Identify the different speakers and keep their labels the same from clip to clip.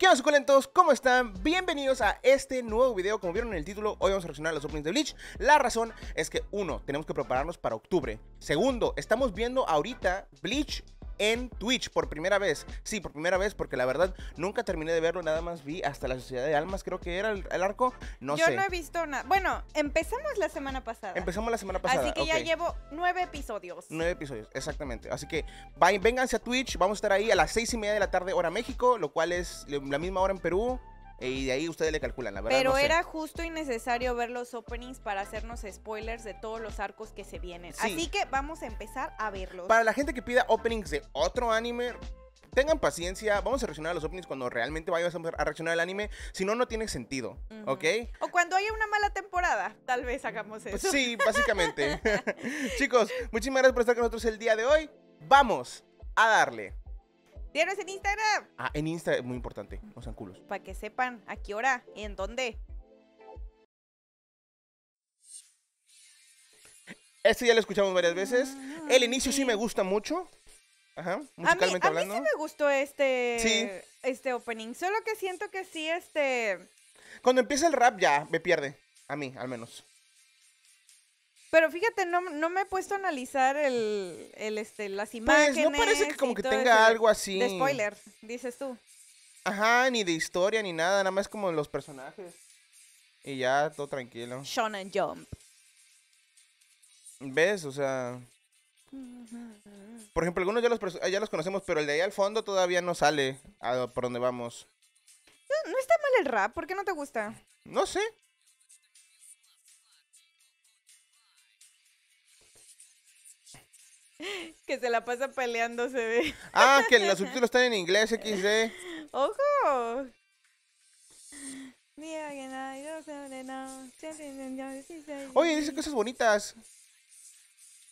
Speaker 1: ¿Qué onda suculentos? ¿Cómo están? Bienvenidos a este nuevo video Como vieron en el título, hoy vamos a reaccionar a los openings de Bleach La razón es que, uno, tenemos que prepararnos para octubre Segundo, estamos viendo ahorita Bleach en Twitch por primera vez. Sí, por primera vez, porque la verdad nunca terminé de verlo, nada más vi hasta la Sociedad de Almas, creo que era el, el arco. No
Speaker 2: Yo
Speaker 1: sé.
Speaker 2: no he visto nada. Bueno, empezamos la semana pasada.
Speaker 1: Empezamos la semana pasada.
Speaker 2: Así que ya llevo nueve episodios.
Speaker 1: Nueve episodios, exactamente. Así que vénganse a Twitch. Vamos a estar ahí a las seis y media de la tarde, hora México, lo cual es la misma hora en Perú. Eh, Y de ahí ustedes le calculan, la verdad.
Speaker 2: Pero
Speaker 1: no sé.
Speaker 2: era justo y necesario ver los openings para hacernos spoilers de todos los arcos que se vienen.
Speaker 1: Sí.
Speaker 2: Así que vamos a empezar a verlos.
Speaker 1: Para la gente que pida openings de otro anime, tengan paciencia. Vamos a reaccionar a los openings cuando realmente vayamos a reaccionar al anime. Si no, no tiene sentido.
Speaker 2: Ujú.
Speaker 1: ¿Ok?
Speaker 2: O cuando haya una mala temporada, tal vez hagamos
Speaker 1: Pues
Speaker 2: eso.
Speaker 1: sí, básicamente. Chicos, muchísimas gracias por estar con nosotros el día de hoy. Vamos a darle.
Speaker 2: Síganos en Instagram
Speaker 1: Ah, en Insta es muy importante. No sean culos.
Speaker 2: para que sepan a qué hora y en dónde.
Speaker 1: Este ya lo escuchamos varias veces. El inicio sí me gusta mucho. Ajá,
Speaker 2: A mí,
Speaker 1: musicalmente
Speaker 2: a mí
Speaker 1: hablando.
Speaker 2: sí me gustó este,
Speaker 1: Sí.
Speaker 2: este opening. Solo que siento que sí, este.
Speaker 1: Cuando empieza el rap ya me pierde. A mí, al menos.
Speaker 2: Pero fíjate, no, no me he puesto a analizar el, el este, las
Speaker 1: Pues
Speaker 2: imágenes.
Speaker 1: no parece que como que tenga algo así.
Speaker 2: De spoiler, dices tú.
Speaker 1: Ajá, ni de historia ni nada, nada más como los personajes. Y ya, todo tranquilo.
Speaker 2: Shonen Jump.
Speaker 1: ¿Ves? O sea. Por ejemplo, algunos ya los, ya los conocemos, pero el de ahí al fondo todavía no sale a por donde vamos.
Speaker 2: No, no está mal el rap, ¿por qué no te gusta?
Speaker 1: No sé.
Speaker 2: Que se la pasa peleándose de.
Speaker 1: Ah, que los subtítulos están en inglés, XD.
Speaker 2: ¡Ojo!
Speaker 1: Oye, dice cosas bonitas.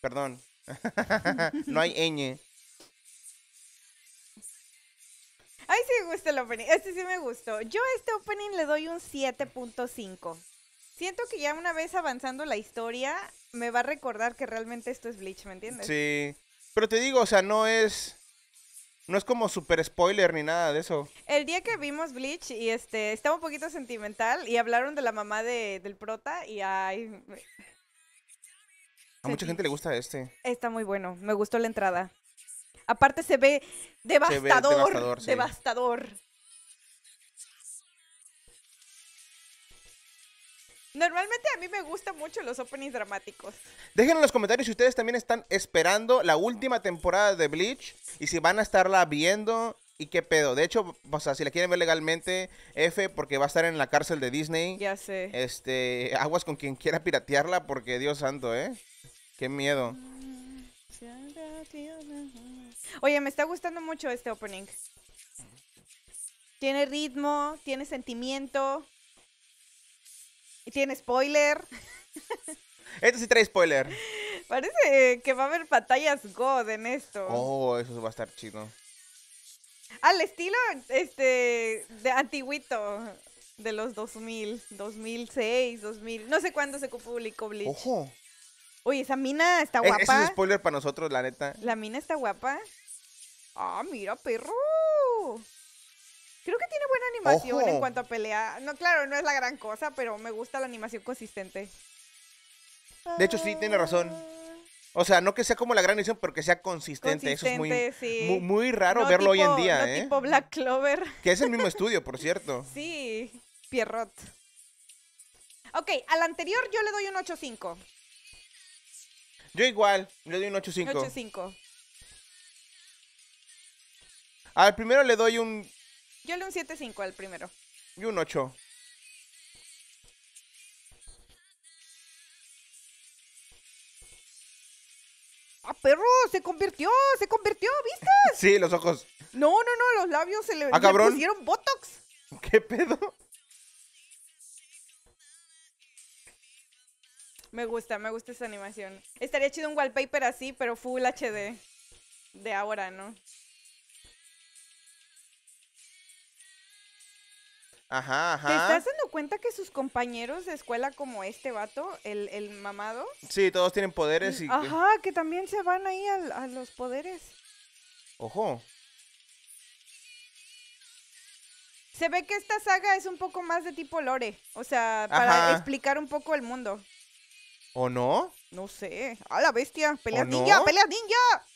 Speaker 1: Perdón. no hay ñ.
Speaker 2: Ay, sí me gusta el opening. Este sí me gustó. Yo a este opening le doy un 7.5. Siento que ya una vez avanzando la historia, me va a recordar que realmente esto es Bleach, ¿me entiendes?
Speaker 1: Sí. Pero te digo, o sea, no es. No es como super spoiler ni nada de eso.
Speaker 2: El día que vimos Bleach y este estaba un poquito sentimental y hablaron de la mamá de, del prota y ay, me-
Speaker 1: A mucha gente le gusta este.
Speaker 2: está muy bueno. Me gustó la entrada. Aparte se ve devastador,
Speaker 1: devastador, sí.
Speaker 2: devastador. Normalmente a mí me gustan mucho los openings dramáticos.
Speaker 1: Dejen en los comentarios si ustedes también están esperando la última temporada de Bleach y si van a estarla viendo y qué pedo. De hecho, o sea, si la quieren ver legalmente, F, porque va a estar en la cárcel de Disney.
Speaker 2: Ya sé.
Speaker 1: Este, aguas con quien quiera piratearla porque Dios santo, ¿eh? Qué miedo.
Speaker 2: Oye, me está gustando mucho este opening. Tiene ritmo, tiene sentimiento. Y tiene spoiler.
Speaker 1: Este sí trae spoiler.
Speaker 2: Parece que va a haber batallas God en esto.
Speaker 1: Oh, eso va a estar chido.
Speaker 2: Al estilo este de antiguito de los 2000, 2006, 2000. No sé cuándo se publicó Bleach.
Speaker 1: Ojo.
Speaker 2: Oye, esa mina está
Speaker 1: E- Ese
Speaker 2: guapa.
Speaker 1: es spoiler para nosotros, la neta.
Speaker 2: La mina está guapa. Ah, mira, perro. Creo que tiene buena animación en cuanto a pelea. No, claro, no es la gran cosa, pero me gusta la animación consistente.
Speaker 1: De hecho, sí, tiene razón. O sea, no que sea como la gran edición, pero que sea consistente. Eso es muy,
Speaker 2: sí.
Speaker 1: muy, raro
Speaker 2: No
Speaker 1: verlo hoy en día,
Speaker 2: no
Speaker 1: ¿eh?
Speaker 2: tipo Black Clover.
Speaker 1: Que es el mismo estudio, por cierto.
Speaker 2: Sí, Pierrot. Ok, al anterior yo le doy un 8.5.
Speaker 1: Yo igual, le doy un 8.5.
Speaker 2: 8.5.
Speaker 1: Al primero le doy un,
Speaker 2: Yo le un 7.5 al primero.
Speaker 1: y un 8.
Speaker 2: ¡Ah, perro! ¡Se convirtió! ¡Se convirtió! ¿Viste?
Speaker 1: Sí, los ojos.
Speaker 2: No, no, no, los labios se le,
Speaker 1: Ah,
Speaker 2: le
Speaker 1: cabrón.
Speaker 2: pusieron botox.
Speaker 1: ¿Qué pedo?
Speaker 2: Me gusta, me gusta esa animación. Estaría chido un wallpaper así, pero full HD. De ahora, ¿no?
Speaker 1: Ajá,
Speaker 2: ¿Te
Speaker 1: ajá.
Speaker 2: estás dando cuenta que sus compañeros de escuela como este vato, el, el mamado?
Speaker 1: Sí, todos tienen poderes y...
Speaker 2: Ajá, que también se van ahí al- a, los poderes.
Speaker 1: Ojo.
Speaker 2: Se ve que esta saga es un poco más de tipo lore. O sea, para
Speaker 1: Ajá.
Speaker 2: explicar un poco el mundo.
Speaker 1: ¿O no?
Speaker 2: No sé. ¡A la bestia! ¡Peleas
Speaker 1: no?
Speaker 2: ninja! ¡Peleas ninja!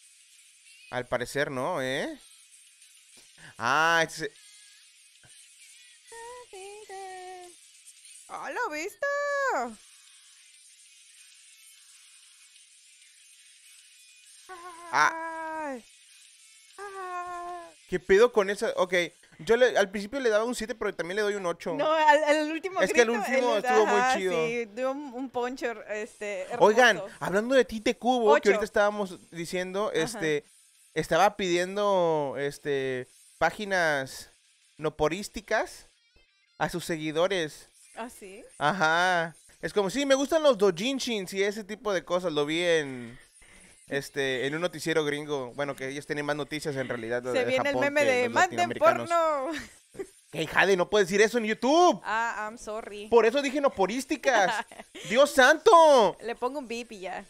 Speaker 1: Al parecer no, ¿eh? Ah,
Speaker 2: ¡A la! Ay. Ah.
Speaker 1: ¿Qué pedo con esa? Ok, yo le- al principio le daba un 7, pero también le doy un 8.
Speaker 2: No, al, al último
Speaker 1: Es que el
Speaker 2: grito,
Speaker 1: último estuvo muy chido.
Speaker 2: Sí, dio un, un poncho, este,
Speaker 1: Oigan, hablando de Tite Cubo, que
Speaker 2: Ocho.
Speaker 1: ahorita estábamos diciendo, este, estaba pidiendo, este, páginas noporísticas a sus seguidores.
Speaker 2: ¿Ah, sí?
Speaker 1: Ajá. Es como, sí, me gustan los dojinshins y ese tipo de cosas. Lo vi en, este, en un noticiero gringo. Bueno, que ellos tienen más noticias en realidad.
Speaker 2: Se
Speaker 1: de
Speaker 2: viene el meme de ¡Manden
Speaker 1: latinoamericanos".
Speaker 2: porno!
Speaker 1: ¡Ey, Jade, no puedes decir eso en YouTube!
Speaker 2: Ah, I'm sorry.
Speaker 1: Por eso dije noporísticas. ¡Dios santo!
Speaker 2: Le pongo un beep y ya.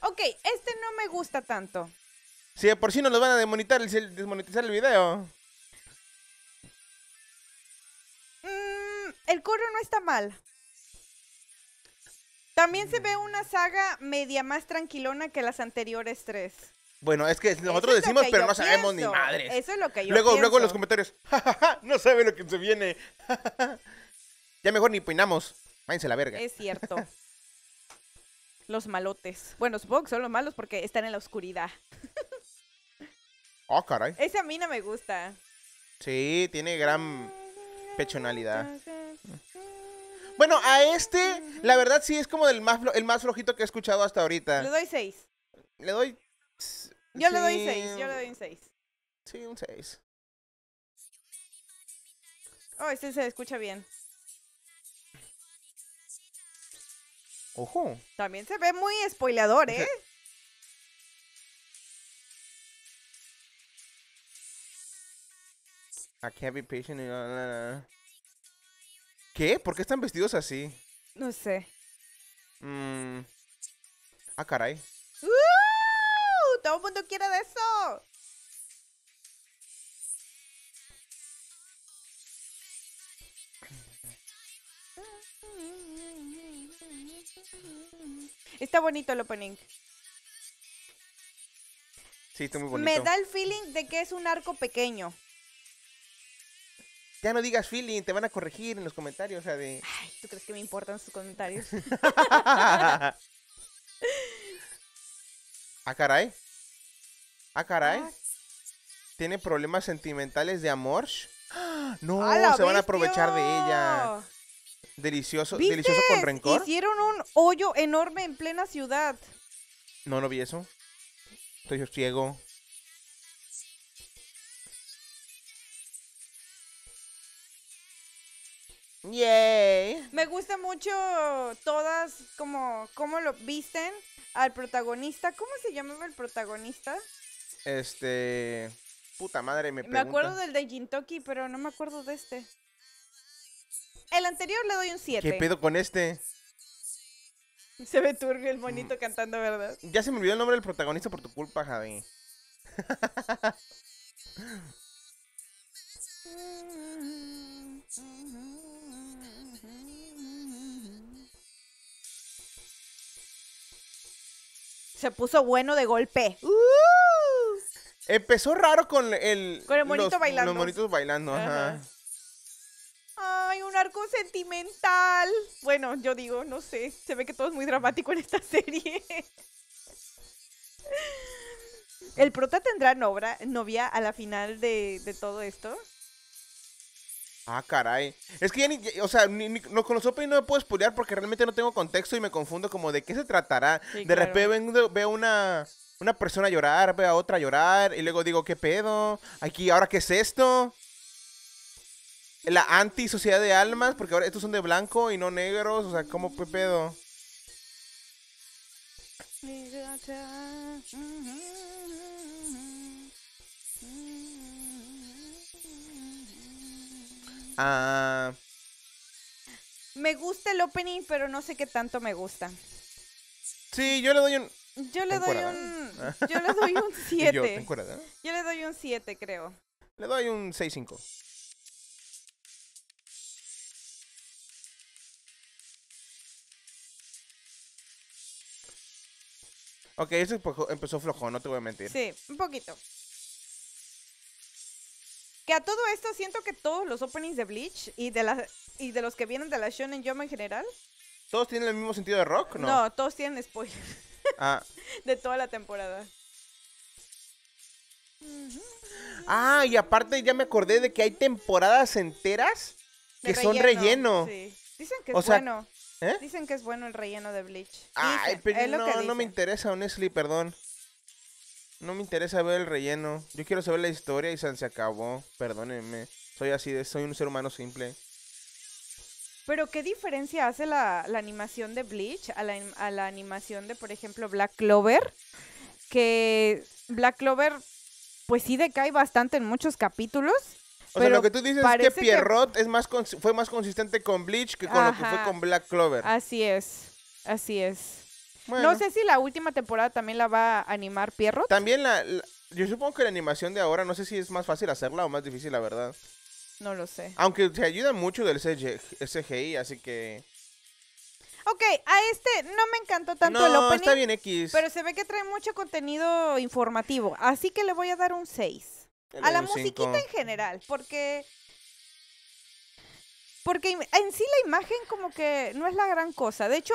Speaker 2: Ok, este no me gusta tanto.
Speaker 1: Si de por sí nos los van a desmonetizar el video.
Speaker 2: El coro no está mal. También se ve una saga media más tranquilona que las anteriores tres.
Speaker 1: Bueno, es que nosotros
Speaker 2: es
Speaker 1: decimos,
Speaker 2: que
Speaker 1: pero no sabemos ni madres.
Speaker 2: Eso es lo que yo
Speaker 1: luego, luego en los comentarios, "Ja, ja, ja, no sabe lo que se viene. ya mejor ni peinamos. Váyanse la verga.
Speaker 2: Es cierto. Los malotes. Bueno, supongo que son los malos porque están en la oscuridad.
Speaker 1: Oh, caray.
Speaker 2: Ese a mí no me gusta.
Speaker 1: Sí, tiene gran pechonalidad. Bueno, a este, la verdad sí es como el más, flo- el más flojito que he escuchado hasta ahorita.
Speaker 2: Le doy seis.
Speaker 1: Le doy...
Speaker 2: Yo le doy
Speaker 1: sí,
Speaker 2: seis. Yo le doy un seis.
Speaker 1: Sí, un 6.
Speaker 2: Oh, este se escucha bien.
Speaker 1: Ojo.
Speaker 2: También se ve muy spoileador, ¿eh?
Speaker 1: I can't be patient. la. ¿Qué? ¿Por qué están vestidos así?
Speaker 2: No sé.
Speaker 1: Mm. Ah, caray.
Speaker 2: ¡Uh! Todo el mundo quiere de eso. Está bonito el opening.
Speaker 1: Sí, está muy bonito.
Speaker 2: Me da el feeling de que es un arco pequeño.
Speaker 1: Ya no digas feeling, te van a corregir en los comentarios, o sea, de...
Speaker 2: Ay, ¿tú crees que me importan sus comentarios?
Speaker 1: ah, caray. Ah, caray.
Speaker 2: Ah.
Speaker 1: ¿Tiene problemas sentimentales de amor? No,
Speaker 2: ¡A la
Speaker 1: se van a aprovechar de ella. Delicioso,
Speaker 2: ¿Viste?
Speaker 1: delicioso con rencor.
Speaker 2: Hicieron un hoyo enorme en plena ciudad.
Speaker 1: No, no vi eso. Estoy ciego. Yay.
Speaker 2: Me gusta mucho todas como cómo lo visten al protagonista. ¿Cómo se llamaba el protagonista?
Speaker 1: Este. Puta madre, me
Speaker 2: Me
Speaker 1: pregunta.
Speaker 2: acuerdo del de Jintoki, pero no me acuerdo de este. El anterior le doy un 7.
Speaker 1: ¿Qué pedo con este?
Speaker 2: Se ve turbio el monito cantando, ¿verdad?
Speaker 1: Ya se me olvidó el nombre del protagonista por tu culpa, Javi.
Speaker 2: Se puso bueno de golpe. ¡Uh!
Speaker 1: Empezó raro con el.
Speaker 2: Con el monito
Speaker 1: los,
Speaker 2: bailando.
Speaker 1: Los monitos bailando, ajá.
Speaker 2: Ajá. Ay, un arco sentimental. Bueno, yo digo, no sé. Se ve que todo es muy dramático en esta serie. ¿El prota tendrá novia a la final de, de todo esto?
Speaker 1: Ah, caray. Es que ya ni. ya- O sea, ni, ni- no, con los openings no me puedo spoilear porque realmente no tengo contexto y me confundo como de qué se tratará.
Speaker 2: Sí,
Speaker 1: de
Speaker 2: claro.
Speaker 1: repente veo una. Una persona llorar, veo a otra llorar y luego digo, ¿qué pedo? Aquí, ¿ahora qué es esto? La anti-sociedad de almas, porque ahora estos son de blanco y no negros, o sea, ¿cómo qué pedo? Ah,
Speaker 2: Me gusta el opening, pero no sé qué tanto me gusta.
Speaker 1: sí, yo le doy un...
Speaker 2: Yo le
Speaker 1: ¿Está
Speaker 2: doy un. Yo le doy un
Speaker 1: ¿Y yo, ¿te
Speaker 2: 7.
Speaker 1: encuerada?
Speaker 2: Yo le doy un 7, creo.
Speaker 1: Le doy un 6-5. Ok, empo- empezó flojo, no te voy a mentir.
Speaker 2: Sí, un poquito. Que a todo esto siento que todos los openings de Bleach y de la y de los que vienen de la Shonen Jump en general,
Speaker 1: ¿Todos tienen el mismo sentido de rock?
Speaker 2: no,
Speaker 1: No.
Speaker 2: todos tienen spoilers
Speaker 1: Ah.
Speaker 2: de toda la temporada.
Speaker 1: Ah, y aparte ya me acordé de que hay temporadas enteras
Speaker 2: De
Speaker 1: que son relleno.
Speaker 2: Sí. Dicen que
Speaker 1: O
Speaker 2: es
Speaker 1: sea,
Speaker 2: bueno.
Speaker 1: ¿Eh?
Speaker 2: Dicen que es bueno el relleno de Bleach.
Speaker 1: Ay,
Speaker 2: Dicen,
Speaker 1: pero
Speaker 2: lo que
Speaker 1: no, no me interesa, honestly, perdón. No me interesa ver el relleno. Yo quiero saber la historia y se, acabó. Perdónenme. Soy así de, soy un ser humano simple.
Speaker 2: Pero ¿qué diferencia hace la, la animación de Bleach a la, a la animación de, por ejemplo, Black Clover? Que Black Clover, pues sí decae bastante en muchos capítulos.
Speaker 1: O sea,
Speaker 2: pero
Speaker 1: lo que tú dices es que Pierrot es más fue más consistente con Bleach que con lo que fue con Black Clover.
Speaker 2: Así es, así es.
Speaker 1: Bueno,
Speaker 2: No sé si la última temporada también la va a animar Pierrot.
Speaker 1: También la, la- Yo supongo que la animación de ahora, no sé si es más fácil hacerla o más difícil, la verdad.
Speaker 2: No lo sé.
Speaker 1: Aunque se ayuda mucho del CG CGI, así que...
Speaker 2: Ok, a este no me encantó tanto
Speaker 1: no,
Speaker 2: el opening.
Speaker 1: está bien X.
Speaker 2: Pero se ve que trae mucho contenido informativo. Así que le voy a dar un 6.
Speaker 1: Le
Speaker 2: A la musiquita
Speaker 1: cinco.
Speaker 2: en general, porque... Porque en sí la imagen como que no es la gran cosa. De hecho,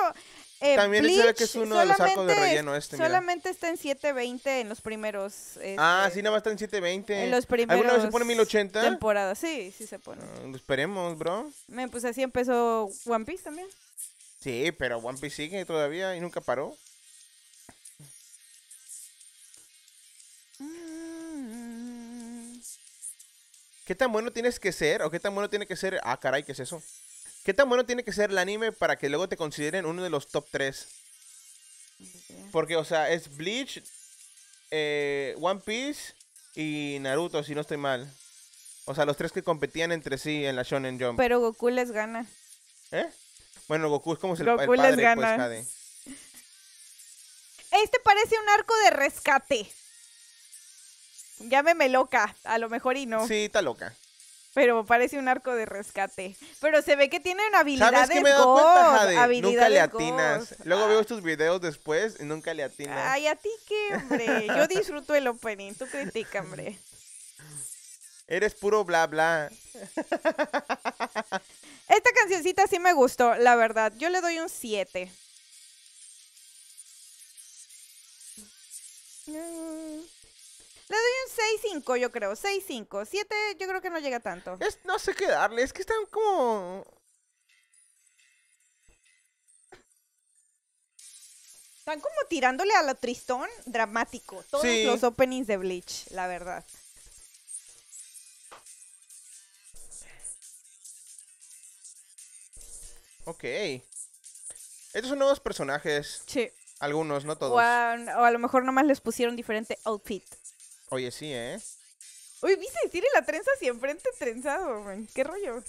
Speaker 2: eh,
Speaker 1: También se ve
Speaker 2: Bleach
Speaker 1: que es uno de los arcos de relleno este, mira.
Speaker 2: Solamente está en 720 en los primeros...
Speaker 1: Ah,
Speaker 2: este,
Speaker 1: sí, nada más está en 720.
Speaker 2: En los primeros...
Speaker 1: ¿Alguna vez se pone 1080?
Speaker 2: Temporadas, sí, sí se pone.
Speaker 1: Ah, lo esperemos, bro.
Speaker 2: Me, Pues así empezó One Piece también.
Speaker 1: Sí, pero One Piece sigue todavía y nunca paró.
Speaker 2: Mm.
Speaker 1: ¿Qué tan bueno tienes que ser? ¿O qué tan bueno tiene que ser? Ah, caray, ¿qué es eso? ¿Qué tan bueno tiene que ser el anime para que luego te consideren uno de los top 3? Porque, o sea, es Bleach, eh, One Piece y Naruto, si no estoy mal. O sea, los tres que competían entre sí en la Shonen Jump.
Speaker 2: Pero Goku les gana.
Speaker 1: ¿Eh? Bueno, Goku es como el, el
Speaker 2: Goku les
Speaker 1: padre, pues. Jade.
Speaker 2: Este parece un arco de rescate. Llámeme loca, a lo mejor y no.
Speaker 1: Sí, está loca.
Speaker 2: Pero parece un arco de rescate. Pero se ve que tienen habilidades
Speaker 1: ¿Sabes qué me he dado cuenta, Jade? Nunca
Speaker 2: habilidades
Speaker 1: le
Speaker 2: God.
Speaker 1: atinas. Luego veo estos videos después y nunca le atinas.
Speaker 2: Ay, a ti qué, hombre. Yo disfruto el opening. Tú critica, hombre.
Speaker 1: Eres puro bla bla.
Speaker 2: Esta cancioncita sí me gustó, la verdad. Yo le doy un 7. Le doy un 6-5, yo creo. 6-5. 7, yo creo que no llega tanto.
Speaker 1: Es, no sé qué darle, es que están como...
Speaker 2: Están como tirándole a lo tristón dramático. Todos
Speaker 1: Sí.
Speaker 2: los openings de Bleach, la verdad.
Speaker 1: Ok. Estos son nuevos personajes.
Speaker 2: Sí.
Speaker 1: Algunos, no todos.
Speaker 2: O a, o a lo mejor nomás les pusieron diferente outfit.
Speaker 1: Oye, sí, ¿eh?
Speaker 2: Uy, ¿viste decir la trenza así enfrente trenzado, man? ¿Qué rollo?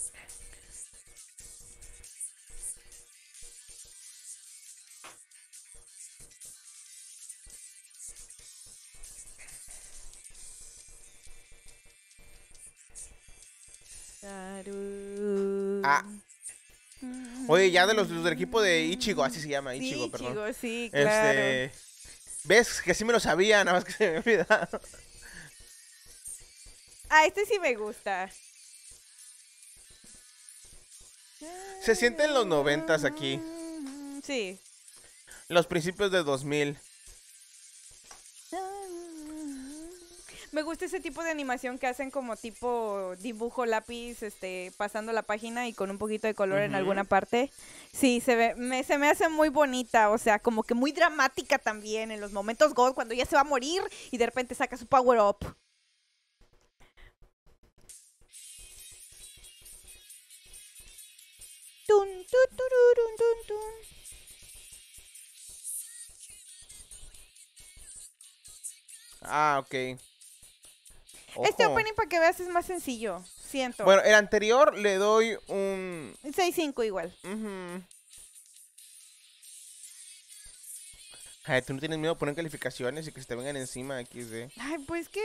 Speaker 1: Ah. Oye, ya de los, los del equipo de Ichigo, así se llama,
Speaker 2: Sí,
Speaker 1: Ichigo, perdón.
Speaker 2: Ichigo, sí, claro.
Speaker 1: Este... ¿Ves? Que sí me lo sabía, nada más que se me olvidaba.
Speaker 2: Ah, este sí me gusta.
Speaker 1: Se sienten los noventas aquí.
Speaker 2: Sí.
Speaker 1: Los principios de 2000.
Speaker 2: Me gusta ese tipo de animación que hacen como tipo dibujo lápiz, este, pasando la página y con un poquito de color en alguna parte. Sí, se ve, me, se me hace muy bonita, o sea, como que muy dramática también en los momentos God cuando ya se va a morir y de repente saca su power up.
Speaker 1: Ah, ok.
Speaker 2: Este opening para que veas es más sencillo, siento.
Speaker 1: Bueno, el anterior le doy un...
Speaker 2: 6-5 igual.
Speaker 1: Ay, tú no tienes miedo de poner calificaciones y que se te vengan encima XD.
Speaker 2: Ay, pues que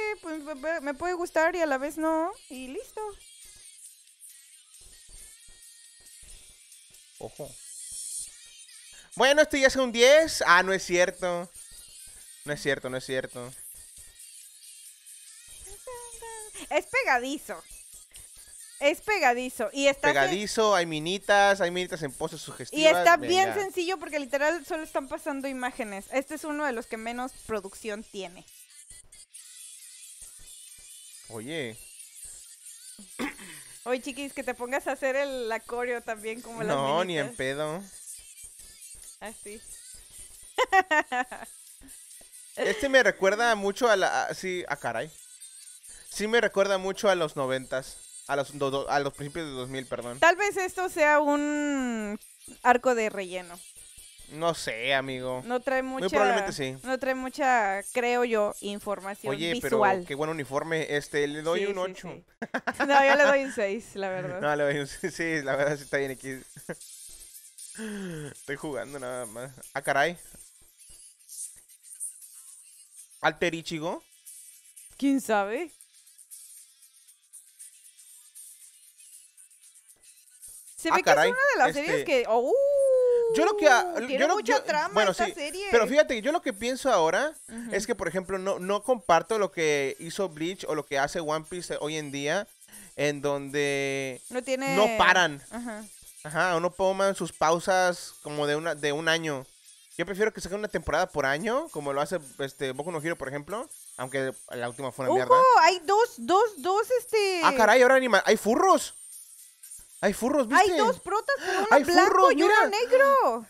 Speaker 2: me puede gustar y a la vez no. Y listo.
Speaker 1: Ojo. Bueno, esto ya es un 10. Ah, no es cierto. No es cierto, no es cierto.
Speaker 2: Es pegadizo. Es pegadizo. Y está,
Speaker 1: Pegadizo, hay minitas, hay minitas en poses sugestivas.
Speaker 2: y está bien sencillo porque literal solo están pasando imágenes. Este es uno de los que menos producción tiene.
Speaker 1: Oye,
Speaker 2: Oye, chiquis, que te pongas a hacer el acorio también como las
Speaker 1: no, ni en pedo.
Speaker 2: Así.
Speaker 1: Este me recuerda mucho a la... a- sí, a caray. Sí me recuerda mucho a los noventas. A los, do- do- a los principios de 2000, perdón.
Speaker 2: Tal vez esto sea un arco de relleno.
Speaker 1: No sé, amigo.
Speaker 2: No trae mucha.
Speaker 1: probablemente sí.
Speaker 2: No trae mucha, creo yo, información
Speaker 1: Oye,
Speaker 2: visual.
Speaker 1: pero qué buen uniforme. Este, le doy
Speaker 2: Sí,
Speaker 1: un
Speaker 2: sí,
Speaker 1: 8.
Speaker 2: sí. No, yo le doy un 6, la verdad.
Speaker 1: No, le doy un... Sí, la verdad sí está bien aquí. Estoy jugando nada más. Ah, caray. Alter Ichigo.
Speaker 2: ¿Quién sabe? Se
Speaker 1: Ah,
Speaker 2: ve
Speaker 1: caray,
Speaker 2: que es una de las series
Speaker 1: este,
Speaker 2: que. ¡Oh!
Speaker 1: Yo lo que...
Speaker 2: Tiene
Speaker 1: yo lo-
Speaker 2: mucha
Speaker 1: yo-
Speaker 2: trama
Speaker 1: bueno,
Speaker 2: esta
Speaker 1: sí,
Speaker 2: serie.
Speaker 1: Pero fíjate, yo lo que pienso ahora es que, por ejemplo, no, no comparto lo que hizo Bleach o lo que hace One Piece hoy en día, en donde
Speaker 2: No tiene.
Speaker 1: no paran.
Speaker 2: Ajá.
Speaker 1: Ajá, uno toma sus pausas como de una de un año. Yo prefiero que saquen una temporada por año, como lo hace este Boku no Hero, por ejemplo, aunque la última fue una mierda.
Speaker 2: ¡Ojo! Hay dos, dos, dos, este.
Speaker 1: Ah, caray, ahora anima hay furros. Hay furros, ¿viste?
Speaker 2: Hay dos protas, pero uno
Speaker 1: Hay
Speaker 2: blanco
Speaker 1: furros,
Speaker 2: y uno
Speaker 1: mira.
Speaker 2: negro.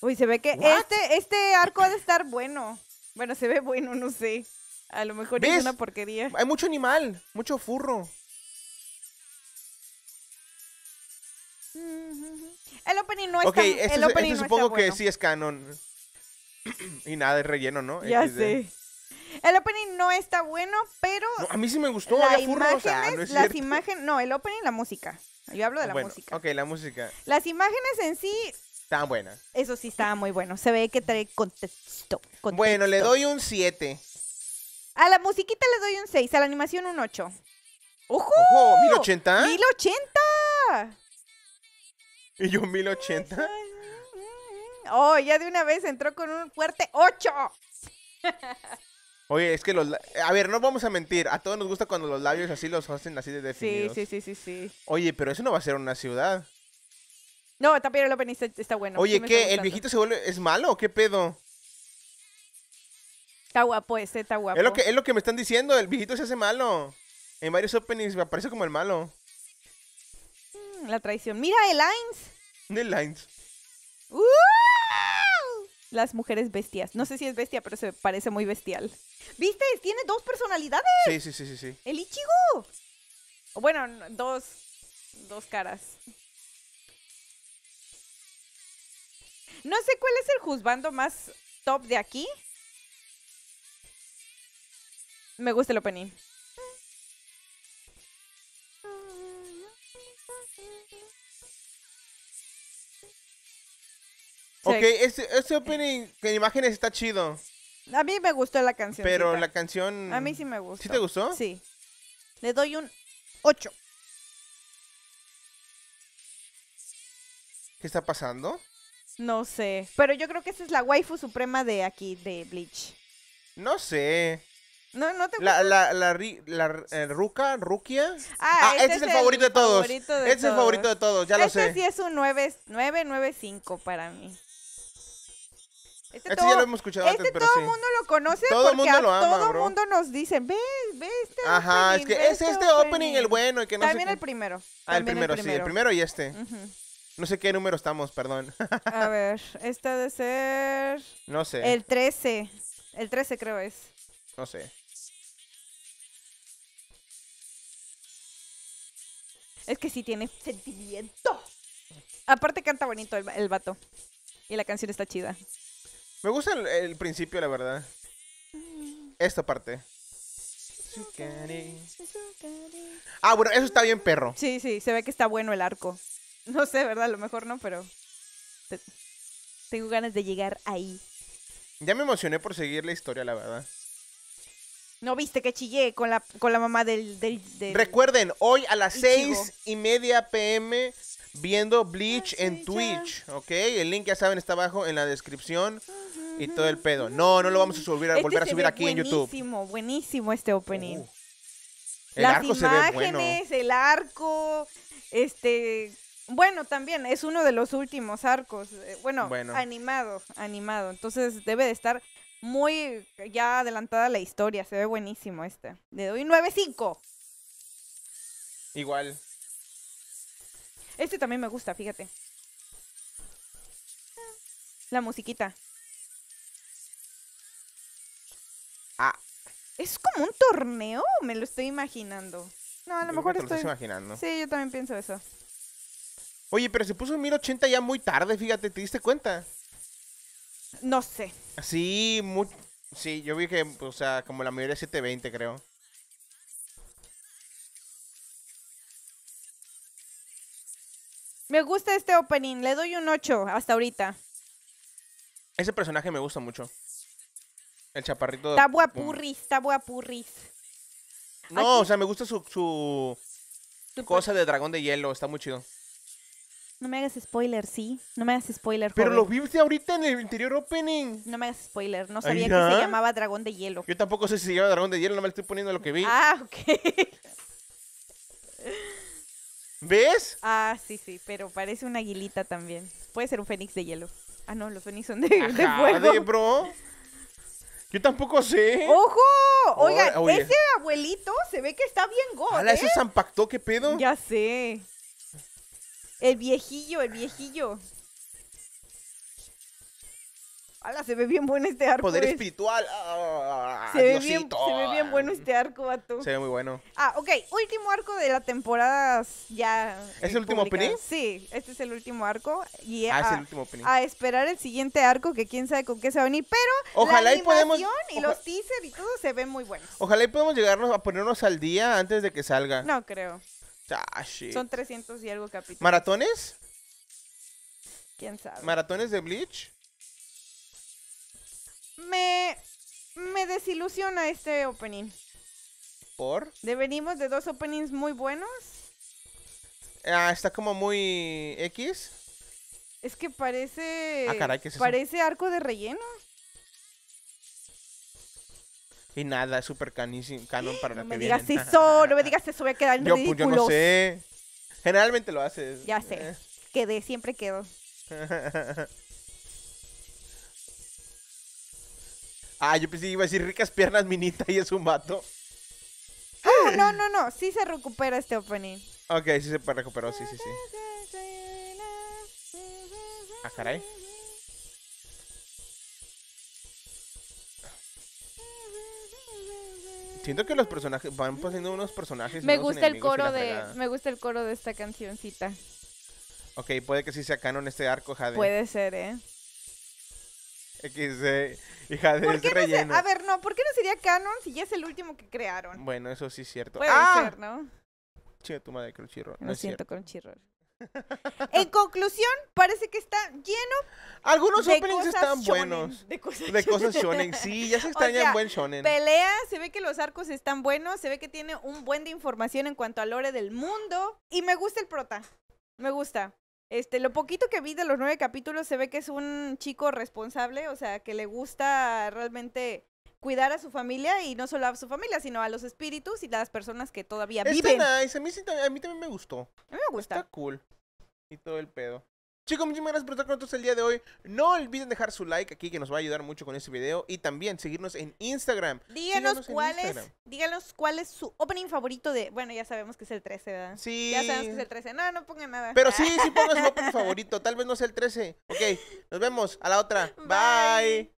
Speaker 2: Uy, se ve que
Speaker 1: What?
Speaker 2: este, este arco ha de estar bueno. Bueno, se ve bueno, no sé. A lo mejor es una porquería.
Speaker 1: Hay mucho animal, mucho furro.
Speaker 2: El opening no
Speaker 1: ok,
Speaker 2: está
Speaker 1: este,
Speaker 2: el
Speaker 1: es-
Speaker 2: opening
Speaker 1: este
Speaker 2: no
Speaker 1: supongo
Speaker 2: está
Speaker 1: que
Speaker 2: bueno.
Speaker 1: sí es canon. y nada, es relleno, ¿no?
Speaker 2: Ya
Speaker 1: XD.
Speaker 2: sé. El opening no está bueno, pero
Speaker 1: No, a mí sí me gustó,
Speaker 2: la
Speaker 1: había furros. Ah,
Speaker 2: imágenes,
Speaker 1: no
Speaker 2: las imágenes, no, el opening, la música. Yo hablo de la
Speaker 1: bueno,
Speaker 2: música.
Speaker 1: Ok, la música.
Speaker 2: Las imágenes en sí,
Speaker 1: Está buena.
Speaker 2: eso sí estaba muy bueno. Se ve que trae contexto.
Speaker 1: Bueno, le
Speaker 2: contexto.
Speaker 1: doy un 7.
Speaker 2: A la musiquita le doy un 6, a la animación un 8. ¡Ojo!
Speaker 1: Ojo, 1080.
Speaker 2: 1080.
Speaker 1: Y yo 1080.
Speaker 2: Oh, ya de una vez entró con un fuerte 8.
Speaker 1: Oye, es que los... A ver, no vamos a mentir. A todos nos gusta cuando los labios así los hacen así de
Speaker 2: Sí,
Speaker 1: definidos.
Speaker 2: sí, sí, sí, sí.
Speaker 1: Oye, pero eso no va a ser una ciudad.
Speaker 2: No, también el opening está, bueno.
Speaker 1: Oye,
Speaker 2: sí
Speaker 1: ¿qué? ¿El viejito se vuelve... ¿Es malo o qué pedo?
Speaker 2: Está guapo ese, está guapo.
Speaker 1: Es lo, que, es lo que me están diciendo. El viejito se hace malo. En varios openings me aparece como el malo.
Speaker 2: Mm, La traición. Mira, el Lines.
Speaker 1: De Lines.
Speaker 2: ¡Uh! Las mujeres bestias. No sé si es bestia, pero se parece muy bestial. ¿Viste? Tiene dos personalidades.
Speaker 1: Sí, sí, sí, sí, sí.
Speaker 2: El Ichigo. Bueno, dos. Dos caras. No sé cuál es el juzgando más top de aquí. Me gusta el opening.
Speaker 1: Ok, este, este opening en imágenes está chido.
Speaker 2: A mí me gustó la canción.
Speaker 1: Pero la canción...
Speaker 2: A mí sí me gustó.
Speaker 1: ¿Sí te gustó?
Speaker 2: Sí. Le doy un 8.
Speaker 1: ¿Qué está pasando?
Speaker 2: No sé. Pero yo creo que esa es la waifu suprema de aquí, de Bleach.
Speaker 1: No sé.
Speaker 2: No, no te
Speaker 1: La, la, la, ri- la eh, Ruka, Rukia.
Speaker 2: Ah,
Speaker 1: este es el favorito de todos.
Speaker 2: favorito de
Speaker 1: este es el favorito de todos, ya lo
Speaker 2: este
Speaker 1: sé.
Speaker 2: sí es un 9, 995 para mí. Este,
Speaker 1: Este
Speaker 2: todo,
Speaker 1: ya lo hemos escuchado
Speaker 2: este
Speaker 1: antes, pero
Speaker 2: todo
Speaker 1: sí.
Speaker 2: el mundo lo conoce
Speaker 1: Todo
Speaker 2: porque
Speaker 1: mundo lo ama,
Speaker 2: todo el mundo nos dicen, ve, ve este
Speaker 1: Ajá, es que es este opening el bueno y que no sé
Speaker 2: También
Speaker 1: qué.
Speaker 2: el primero.
Speaker 1: Ah, el primero, sí, el primero y este. No sé qué número estamos, perdón.
Speaker 2: A ver, este debe ser
Speaker 1: no sé,
Speaker 2: el 13. El 13 creo es.
Speaker 1: no sé.
Speaker 2: Es que sí tiene sentimiento. Aparte canta bonito el, el vato. Y la canción está chida.
Speaker 1: Me gusta el, el principio, la verdad. Esta parte. Ah, bueno, eso está bien, perro.
Speaker 2: Sí, sí, se ve que está bueno el arco. No sé, ¿verdad? A lo mejor no, pero... Tengo ganas de llegar ahí.
Speaker 1: Ya me emocioné por seguir la historia, la verdad.
Speaker 2: ¿No viste que chillé con la, con la mamá del... del, del-
Speaker 1: Recuerden, hoy a las
Speaker 2: Ichigo.
Speaker 1: seis y media pm viendo Bleach en Twitch, ¿ok? El link ya saben está abajo en la descripción y todo el pedo. No, no lo vamos a subir, a
Speaker 2: Este
Speaker 1: volver a subir aquí en YouTube.
Speaker 2: Buenísimo, buenísimo este opening.
Speaker 1: Uh, el
Speaker 2: Las
Speaker 1: arco se ve bueno.
Speaker 2: imágenes, el arco, este... Bueno, también es uno de los últimos arcos. eh, Bueno,
Speaker 1: Bueno.
Speaker 2: animado, animado. Entonces debe de estar muy ya adelantada la historia. Se ve buenísimo este. Le doy un 9.5.
Speaker 1: Igual.
Speaker 2: Este también me gusta, fíjate. La musiquita.
Speaker 1: Ah,
Speaker 2: ¿Es como un torneo? Me lo estoy imaginando. No, a lo
Speaker 1: yo
Speaker 2: mejor
Speaker 1: lo
Speaker 2: estoy...
Speaker 1: imaginando.
Speaker 2: Sí, yo también pienso eso.
Speaker 1: Oye, pero se puso en 1080 ya muy tarde, fíjate, ¿te diste cuenta?
Speaker 2: No sé.
Speaker 1: Sí, muy... Sí, yo vi que, o sea, como la mayoría 720, creo.
Speaker 2: Me gusta este opening. Le doy un 8 hasta ahorita.
Speaker 1: Ese personaje me gusta mucho. El chaparrito.
Speaker 2: Está guapurris, está guapurris.
Speaker 1: No,
Speaker 2: Aquí-
Speaker 1: o sea, me gusta su, su cosa de dragón de hielo, está muy chido.
Speaker 2: No me hagas spoiler, ¿sí? No me hagas spoiler,
Speaker 1: Pero
Speaker 2: joven.
Speaker 1: lo viste ahorita en el interior opening.
Speaker 2: No me hagas spoiler. No sabía que se llamaba dragón de hielo.
Speaker 1: Yo tampoco sé si se llama dragón de hielo, no me estoy poniendo lo que vi.
Speaker 2: Ah, ok.
Speaker 1: ¿Ves?
Speaker 2: ah, sí, sí, pero parece una aguilita también. Puede ser un fénix de hielo. Ah, no, los fénix son de, de
Speaker 1: Ajá,
Speaker 2: fuego.
Speaker 1: de bro. Yo tampoco sé.
Speaker 2: ¡Ojo! Oigan,
Speaker 1: oye.
Speaker 2: ese abuelito se ve que está bien
Speaker 1: Ala,
Speaker 2: ¿eh?
Speaker 1: ese zampactó, ¿qué pedo?
Speaker 2: Ya sé. El viejillo, el viejillo. Ala, se ve bien bueno este arco.
Speaker 1: Poder
Speaker 2: ¿eh?
Speaker 1: espiritual. Ah,
Speaker 2: Se ve, bien, se ve bien bueno este arco, vato.
Speaker 1: Se ve muy bueno.
Speaker 2: Ah, ok. Último arco de la temporada ya.
Speaker 1: ¿Es el último opening?
Speaker 2: Sí, este es el último arco. Y
Speaker 1: Ah, es
Speaker 2: a,
Speaker 1: el último opening.
Speaker 2: a esperar el siguiente arco, que quién sabe con qué se va a venir. Pero
Speaker 1: Ojalá
Speaker 2: la
Speaker 1: y podemos.
Speaker 2: y los teasers y todo se ven muy buenos.
Speaker 1: Ojalá y podemos llegarnos a ponernos al día antes de que salga.
Speaker 2: No creo.
Speaker 1: Ah, shit.
Speaker 2: Son 300 y algo capítulos.
Speaker 1: ¿Maratones?
Speaker 2: ¿Quién sabe?
Speaker 1: ¿Maratones de Bleach?
Speaker 2: Me, me desilusiona este opening.
Speaker 1: ¿Por?
Speaker 2: De venimos de dos openings muy buenos.
Speaker 1: Ah, está como muy X.
Speaker 2: Es que parece.
Speaker 1: Ah, caray, ¿qué es eso?
Speaker 2: Parece arco de relleno.
Speaker 1: Y nada, es súper canon para
Speaker 2: No
Speaker 1: lo
Speaker 2: me
Speaker 1: que
Speaker 2: digas eso, no me digas eso, voy a quedar en
Speaker 1: Yo, pues, yo no sé. Generalmente lo haces.
Speaker 2: Ya sé, quedé, siempre quedo.
Speaker 1: ah, yo pensé que iba a decir ricas piernas minita y es un vato.
Speaker 2: Oh, no, no, no, sí se recupera este opening.
Speaker 1: Ok, sí se recuperó, sí, sí, sí. Ah, caray. Siento que los personajes van pasando unos personajes.
Speaker 2: Me gusta el coro de,
Speaker 1: fregada.
Speaker 2: me gusta el coro de esta cancioncita.
Speaker 1: Ok, puede que sí sea canon este arco, Jade.
Speaker 2: Puede ser, ¿eh?
Speaker 1: XD. Y Jade
Speaker 2: ¿Por
Speaker 1: es
Speaker 2: no se-
Speaker 1: relleno.
Speaker 2: a ver, no, ¿por qué no sería canon si ya es el último que crearon?
Speaker 1: Bueno, eso sí es cierto.
Speaker 2: Puede
Speaker 1: ¡Ah!
Speaker 2: ser, ¿no?
Speaker 1: Chinga tu madre, Crunchyroll. No
Speaker 2: Lo
Speaker 1: es
Speaker 2: siento. Crunchyroll. en conclusión, parece que está lleno
Speaker 1: Algunos
Speaker 2: de
Speaker 1: openings
Speaker 2: cosas
Speaker 1: están
Speaker 2: shonen,
Speaker 1: buenos.
Speaker 2: De cosas,
Speaker 1: De cosas shonen. Sí, ya se extraña
Speaker 2: sea,
Speaker 1: un buen shonen.
Speaker 2: Pelea, se ve que los arcos están buenos, se ve que tiene un buen de información en cuanto al lore del mundo. Y me gusta el prota. Me gusta. Este, lo poquito que vi de los nueve capítulos se ve que es un chico responsable, o sea, que le gusta realmente cuidar a su familia y no solo a su familia, sino a los espíritus y las personas que todavía viven.
Speaker 1: Nice. A mí, sí a mí también me gustó.
Speaker 2: A mí me gusta.
Speaker 1: Está cool. Y todo el pedo. Chicos, muchísimas gracias por estar con nosotros el día de hoy. No olviden dejar su like aquí que nos va a ayudar mucho con este video. Y también seguirnos en Instagram.
Speaker 2: Díganos cuál es, díganos cuál es su opening favorito de, bueno, ya sabemos que es el 13, ¿verdad?
Speaker 1: Sí.
Speaker 2: Ya sabemos que es el 13. No, no pongan nada.
Speaker 1: Pero sí, sí pongan su opening favorito. Tal vez no sea el 13. Ok, nos vemos a la otra.
Speaker 2: Bye.
Speaker 1: Bye.